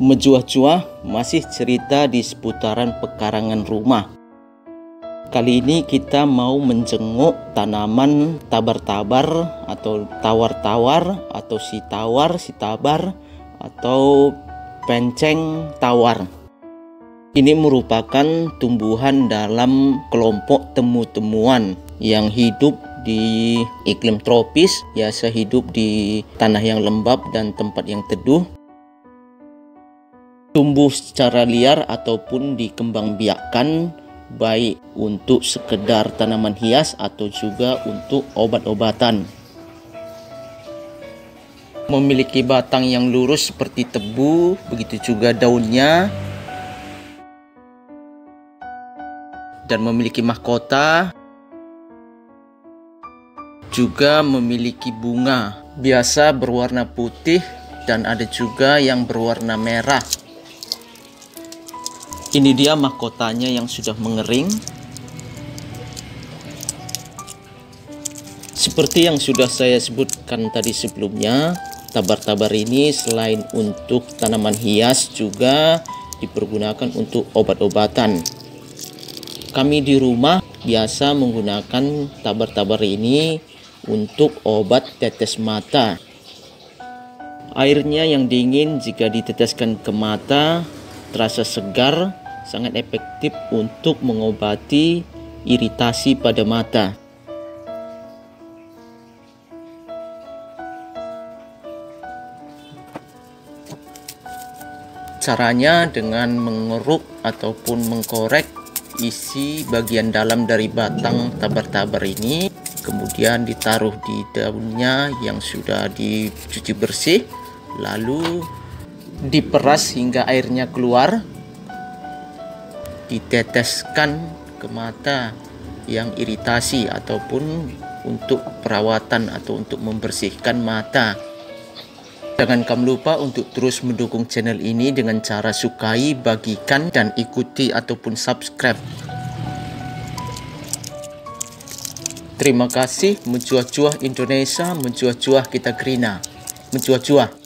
Mencuah-cuah masih cerita di seputaran pekarangan rumah. Kali ini kita mau menjenguk tanaman tabar-tabar atau tawar-tawar atau si tawar, si tabar atau penceng tawar. Ini merupakan tumbuhan dalam kelompok temu-temuan yang hidup di iklim tropis, biasa hidup di tanah yang lembab dan tempat yang teduh tumbuh secara liar ataupun dikembangbiakkan baik untuk sekedar tanaman hias atau juga untuk obat-obatan. Memiliki batang yang lurus seperti tebu, begitu juga daunnya. Dan memiliki mahkota juga memiliki bunga biasa berwarna putih dan ada juga yang berwarna merah ini dia mahkotanya yang sudah mengering. Seperti yang sudah saya sebutkan tadi sebelumnya, tabar-tabar ini selain untuk tanaman hias juga dipergunakan untuk obat-obatan. Kami di rumah biasa menggunakan tabar-tabar ini untuk obat tetes mata. Airnya yang dingin jika diteteskan ke mata terasa segar sangat efektif untuk mengobati iritasi pada mata. Caranya dengan mengeruk ataupun mengkorek isi bagian dalam dari batang tabar-tabar ini kemudian ditaruh di daunnya yang sudah dicuci bersih lalu diperas hingga airnya keluar diteteskan ke mata yang iritasi ataupun untuk perawatan atau untuk membersihkan mata. Jangan kamu lupa untuk terus mendukung channel ini dengan cara sukai, bagikan, dan ikuti ataupun subscribe. Terima kasih mencuah-cuah Indonesia, mencuah-cuah kita Krina. Mencuah-cuah.